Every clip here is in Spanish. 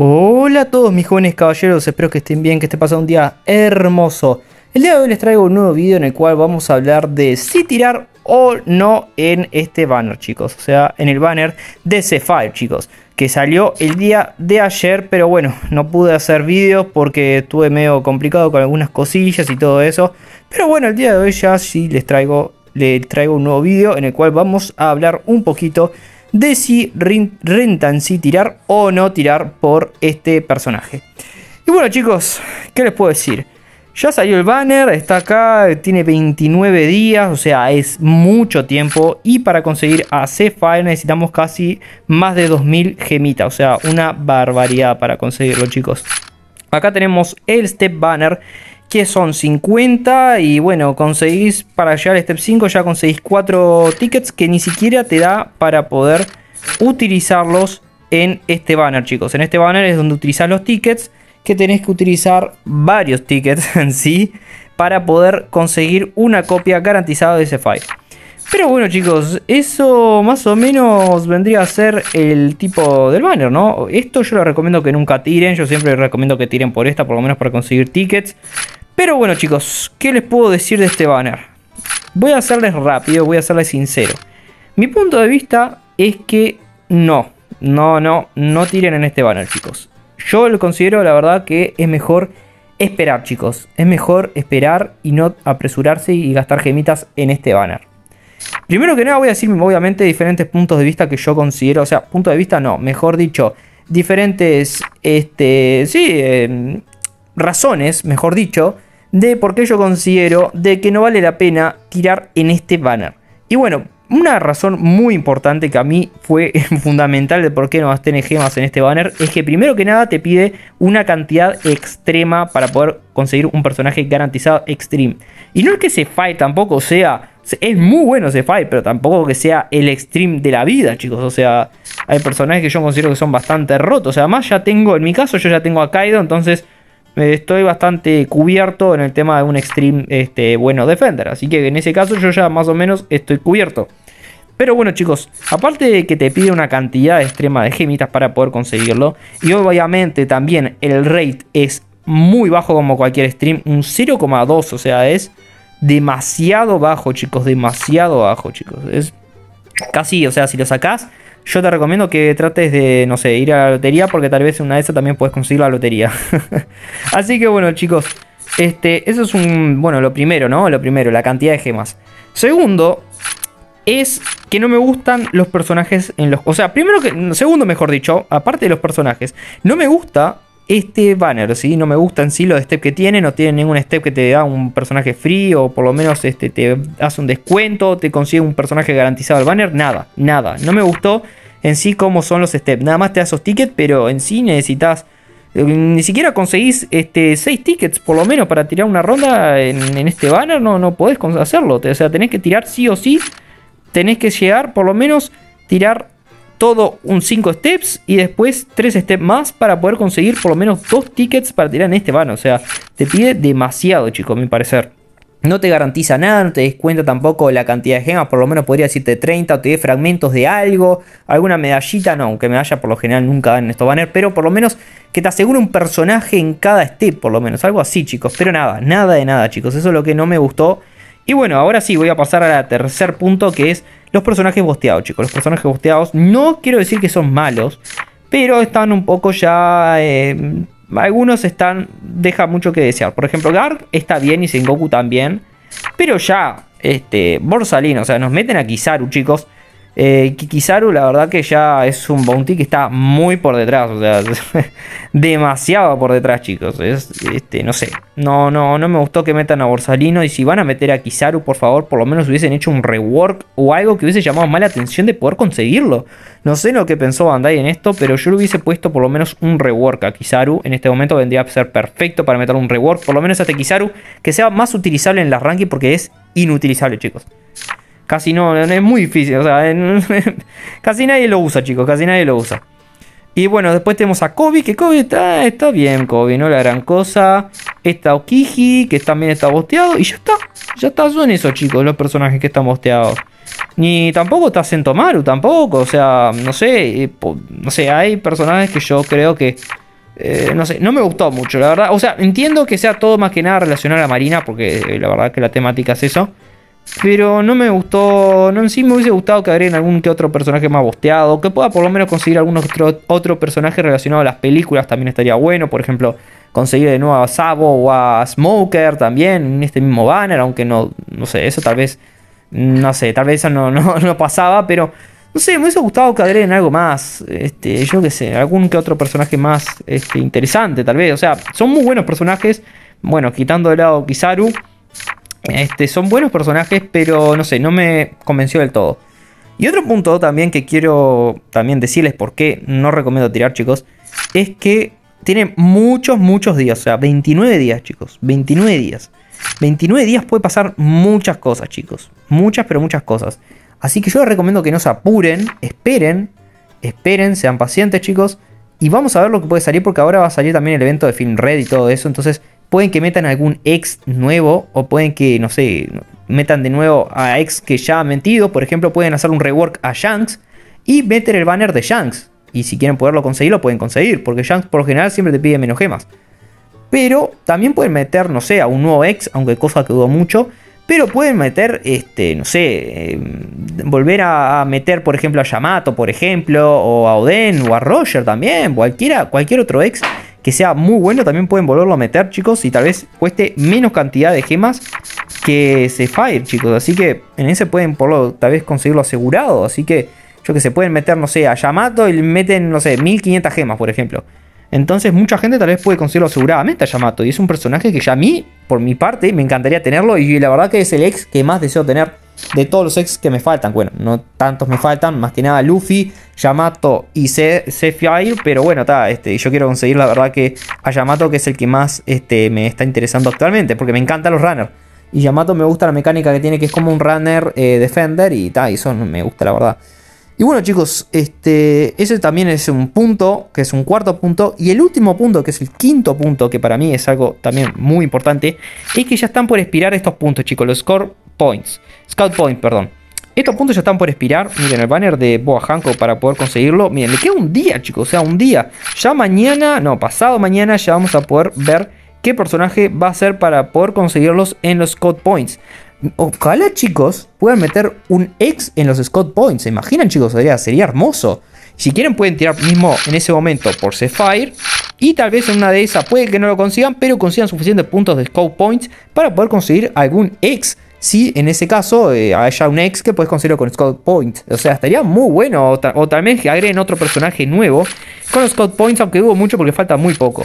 Hola a todos mis jóvenes caballeros, espero que estén bien, que esté pasando un día hermoso. El día de hoy les traigo un nuevo video en el cual vamos a hablar de si tirar o no en este banner chicos. O sea, en el banner de C5 chicos. Que salió el día de ayer, pero bueno, no pude hacer vídeos porque estuve medio complicado con algunas cosillas y todo eso. Pero bueno, el día de hoy ya sí les traigo, les traigo un nuevo vídeo en el cual vamos a hablar un poquito de si rentan si tirar o no tirar por este personaje. Y bueno chicos, ¿qué les puedo decir? Ya salió el banner, está acá, tiene 29 días, o sea, es mucho tiempo. Y para conseguir a C-Fire necesitamos casi más de 2000 gemitas, o sea, una barbaridad para conseguirlo chicos. Acá tenemos el Step Banner que son 50 y bueno, conseguís para llegar al step 5 ya conseguís 4 tickets que ni siquiera te da para poder utilizarlos en este banner chicos. En este banner es donde utilizas los tickets que tenés que utilizar varios tickets en sí para poder conseguir una copia garantizada de ese file. Pero bueno chicos, eso más o menos vendría a ser el tipo del banner, ¿no? Esto yo les recomiendo que nunca tiren, yo siempre recomiendo que tiren por esta, por lo menos para conseguir tickets. Pero bueno chicos, ¿qué les puedo decir de este banner? Voy a hacerles rápido, voy a serles sincero. Mi punto de vista es que no, no, no, no tiren en este banner chicos. Yo lo considero la verdad que es mejor esperar chicos. Es mejor esperar y no apresurarse y gastar gemitas en este banner. Primero que nada voy a decir obviamente diferentes puntos de vista que yo considero, o sea, punto de vista no, mejor dicho, diferentes, este, sí, eh, razones, mejor dicho, de por qué yo considero de que no vale la pena tirar en este banner. Y bueno, una razón muy importante que a mí fue fundamental de por qué no gasté gemas en este banner es que primero que nada te pide una cantidad extrema para poder conseguir un personaje garantizado extreme. Y no es que fight tampoco sea... Es muy bueno fight, pero tampoco que sea el extreme de la vida, chicos. O sea, hay personajes que yo considero que son bastante rotos. O sea, además ya tengo, en mi caso yo ya tengo a Kaido, entonces estoy bastante cubierto en el tema de un Extreme este, bueno Defender. Así que en ese caso yo ya más o menos estoy cubierto. Pero bueno chicos, aparte de que te pide una cantidad extrema de gemitas para poder conseguirlo. Y obviamente también el rate es muy bajo como cualquier stream. Un 0,2, o sea es demasiado bajo chicos, demasiado bajo chicos. Es casi, o sea si lo sacás yo te recomiendo que trates de, no sé, ir a la lotería porque tal vez una de esas también puedes conseguir la lotería. Así que bueno, chicos, este, eso es un, bueno, lo primero, ¿no? Lo primero, la cantidad de gemas. Segundo, es que no me gustan los personajes en los... O sea, primero que... Segundo, mejor dicho, aparte de los personajes, no me gusta este banner, ¿sí? No me gusta en sí los steps que tiene, no tiene ningún step que te da un personaje free o por lo menos este, te hace un descuento, te consigue un personaje garantizado al banner, nada, nada. No me gustó en sí cómo son los steps, nada más te da esos tickets, pero en sí necesitas... Eh, ni siquiera conseguís este, 6 tickets por lo menos para tirar una ronda en, este banner, no, no podés hacerlo. O sea, tenés que tirar sí o sí, tenés que llegar por lo menos tirar todo un 5 steps y después 3 steps más para poder conseguir por lo menos 2 tickets para tirar en este vano. O sea, te pide demasiado, chicos, a mi parecer. No te garantiza nada, no te descuenta tampoco la cantidad de gemas, por lo menos podría decirte 30 o te dé fragmentos de algo, alguna medallita, no, aunque medalla por lo general nunca dan en estos banners, pero por lo menos que te asegure un personaje en cada step, por lo menos, algo así chicos, pero nada, nada de nada chicos, eso es lo que no me gustó. Y bueno, ahora sí voy a pasar al tercer punto que es los personajes bosteados, chicos. Los personajes bosteados no quiero decir que son malos, pero están un poco ya... Eh, algunos están... deja mucho que desear. Por ejemplo, Garp está bien y Sengoku también. Pero ya, este, Borsalino, o sea, nos meten a Kizaru, chicos. Eh, la verdad que ya es un bounty que está muy por detrás. O sea, demasiado por detrás, chicos. Es, este, no sé. No, no, no me gustó que metan a Borsalino. Y si van a meter a Kizaru, por favor, por lo menos hubiesen hecho un rework o algo que hubiese llamado más la atención de poder conseguirlo. No sé lo que pensó Bandai en esto, pero yo le hubiese puesto por lo menos un rework a Kizaru. En este momento vendría a ser perfecto para meter un rework. Por lo menos a este Kizaru que sea más utilizable en la ranking porque es inutilizable, chicos. Casi no, es muy difícil. O sea, casi nadie lo usa, chicos. Casi nadie lo usa. Y bueno, después tenemos a Kobe, que Kobe está, está bien, Kobe, no la gran cosa. Está Okiji, que también está bosteado. Y ya está, ya está, son esos chicos, los personajes que están bosteados. Ni tampoco está Sentomaru, tampoco. O sea, no sé, eh, no sé, hay personajes que yo creo que eh, no sé, no me gustó mucho, la verdad. O sea, entiendo que sea todo más que nada relacionado a la marina, porque eh, la verdad que la temática es eso. Pero no me gustó, no sí me hubiese gustado que agreguen algún que otro personaje más bosteado, que pueda por lo menos conseguir algún otro, personaje relacionado a las películas, también estaría bueno. Por ejemplo, conseguir de nuevo a Sabo o a Smoker también en este mismo banner, aunque no, no sé, eso tal vez, no sé, tal vez eso no, no, pasaba, pero no sé, me hubiese gustado que agreguen algo más, este, yo qué sé, algún que otro personaje más este, interesante tal vez, o sea, son muy buenos personajes, bueno, quitando de lado Kizaru, este, son buenos personajes, pero no sé, no me convenció del todo. Y otro punto también que quiero también decirles por qué no recomiendo tirar, chicos, es que tiene muchos, muchos días. O sea, 29 días, chicos. 29 días. 29 días puede pasar muchas cosas, chicos. Muchas, pero muchas cosas. Así que yo les recomiendo que no se apuren, esperen, esperen, sean pacientes, chicos. Y vamos a ver lo que puede salir, porque ahora va a salir también el evento de Film Red y todo eso. Entonces, pueden que metan algún ex nuevo, o pueden que, no sé, metan de nuevo a ex que ya ha mentido. Por ejemplo, pueden hacer un rework a Shanks y meter el banner de Shanks. Y si quieren poderlo conseguir, lo pueden conseguir. Porque Shanks por lo general siempre te pide menos gemas. Pero también pueden meter, no sé, a un nuevo ex, aunque cosa que dudo mucho. Pero pueden meter, este, no sé, em, volver a meter, por ejemplo, a Yamato, por ejemplo, o a Oden, o a Roger también, cualquiera, cualquier otro ex que sea muy bueno, también pueden volverlo a meter, chicos, y tal vez cueste menos cantidad de gemas que Fire, chicos. Así que en ese pueden por lo, tal vez conseguirlo asegurado. Así que yo que se pueden meter, no sé, a Yamato y meten, no sé, 1500 gemas, por ejemplo. Entonces mucha gente tal vez puede conseguirlo aseguradamente a Yamato. Y es un personaje que ya a mí, por mi parte, me encantaría tenerlo. Y la verdad que es el ex que más deseo tener de todos los ex que me faltan. Bueno, no tantos me faltan, más que nada Luffy, Yamato y Zephyr. Pero bueno, está, este, yo quiero conseguir la verdad que a Yamato, que es el que más este, me está interesando actualmente. Porque me encantan los runners. Y Yamato me gusta la mecánica que tiene, que es como un runner eh, defender. Y tal, y eso me gusta la verdad. Y bueno chicos, este, ese también es un punto, que es un cuarto punto. Y el último punto, que es el quinto punto, que para mí es algo también muy importante, es que ya están por expirar estos puntos chicos, los score points. Scout points, perdón. Estos puntos ya están por expirar. Miren el banner de Boa Hancock para poder conseguirlo. Miren, le queda un día, chicos. O sea, un día. Ya mañana, no, pasado mañana ya vamos a poder ver qué personaje va a ser para poder conseguirlos en los Scout Points. Ojalá, chicos, puedan meter un X en los Scott Points. ¿Se imaginan, chicos? Sería, sería hermoso. Si quieren, pueden tirar mismo en ese momento por Sapphire. Y tal vez en una de esas puede que no lo consigan, pero consigan suficientes puntos de Scout Points para poder conseguir algún X. Si en ese caso eh, haya un X que puedes conseguirlo con Scout Points. O sea, estaría muy bueno. O, vez que agreguen otro personaje nuevo con los Scout Points, aunque dudo mucho porque falta muy poco.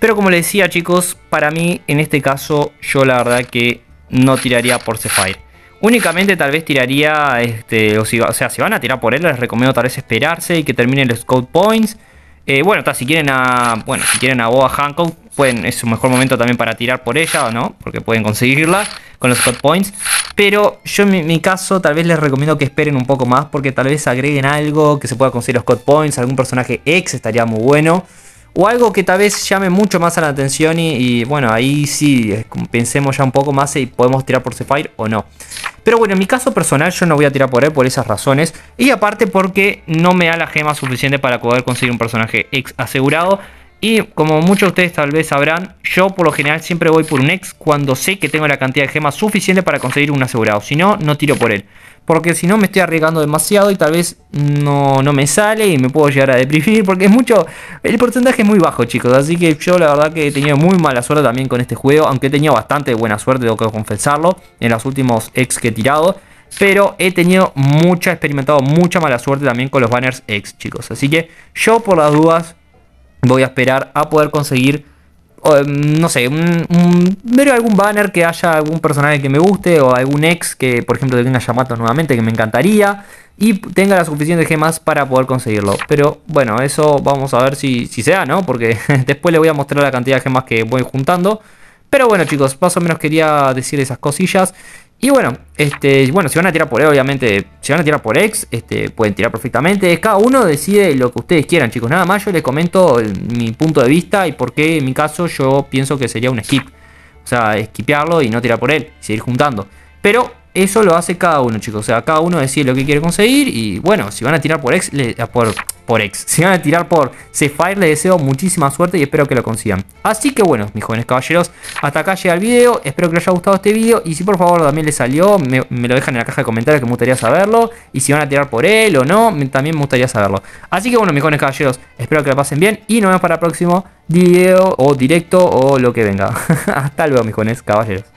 Pero como les decía, chicos, para mí en este caso, yo la verdad que no tiraría por Sapphire. Únicamente tal vez tiraría, este, o, sea, si van a tirar por él, les recomiendo tal vez esperarse y que terminen los Scout Points. Eh, bueno, está, si quieren a, bueno, si quieren a Boa Hancock, pueden, es su mejor momento también para tirar por ella, ¿no? Porque pueden conseguirla con los Scout Points. Pero yo en mi, caso tal vez les recomiendo que esperen un poco más porque tal vez agreguen algo que se pueda conseguir los Scout Points, algún personaje ex estaría muy bueno. O algo que tal vez llame mucho más a la atención y, bueno, ahí sí, pensemos ya un poco más y podemos tirar por Sapphire o no. Pero bueno, en mi caso personal yo no voy a tirar por él por esas razones. Y aparte porque no me da la gema suficiente para poder conseguir un personaje ex asegurado. Y como muchos de ustedes tal vez sabrán, yo por lo general siempre voy por un ex cuando sé que tengo la cantidad de gemas suficiente para conseguir un asegurado. Si no, no tiro por él. Porque si no me estoy arriesgando demasiado y tal vez no, no me sale y me puedo llegar a deprimir. Porque es mucho. El porcentaje es muy bajo, chicos. Así que yo la verdad que he tenido muy mala suerte también con este juego. Aunque he tenido bastante buena suerte, tengo que confesarlo. En los últimos ex que he tirado. Pero he tenido mucha, experimentado mucha mala suerte también con los banners ex, chicos. Así que yo por las dudas voy a esperar a poder conseguir no sé, un, algún banner que haya algún personaje que me guste o algún ex que, por ejemplo, tenga Yamato nuevamente, que me encantaría. Y tenga las suficientes gemas para poder conseguirlo. Pero bueno, eso vamos a ver si, si se da, ¿no? Porque después le voy a mostrar la cantidad de gemas que voy juntando. Pero bueno, chicos, más o menos quería decir esas cosillas. Y bueno, este, bueno, si van a tirar por E, obviamente, si van a tirar por X, este, pueden tirar perfectamente. Cada uno decide lo que ustedes quieran, chicos. Nada más yo les comento mi punto de vista y por qué en mi caso yo pienso que sería un skip. O sea, skipearlo y no tirar por él, seguir juntando. Pero eso lo hace cada uno, chicos. O sea, cada uno decide lo que quiere conseguir. Y bueno, si van a tirar por X, por, por X. Si van a tirar por Cephire, les deseo muchísima suerte y espero que lo consigan. Así que bueno, mis jóvenes caballeros, hasta acá llega el video. Espero que les haya gustado este video. Y si por favor también les salió, me, lo dejan en la caja de comentarios que me gustaría saberlo. Y si van a tirar por él o no, también me gustaría saberlo. Así que bueno, mis jóvenes caballeros, espero que lo pasen bien. Y nos vemos para el próximo video o directo o lo que venga. hasta luego, mis jóvenes caballeros.